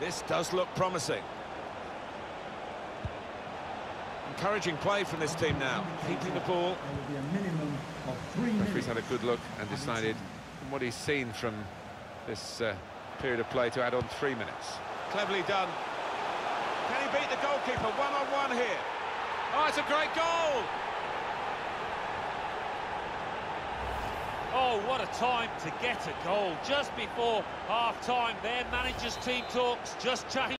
This does look promising. Encouraging play from this team now, keeping the ball. There will be a minimum of three Referee's had a good look and decided, from what he's seen from this uh, period of play, to add on three minutes. Cleverly done. Can he beat the goalkeeper one-on-one here? Oh, it's a great goal! Oh, what a time to get a goal. Just before half-time, their manager's team talks just changed.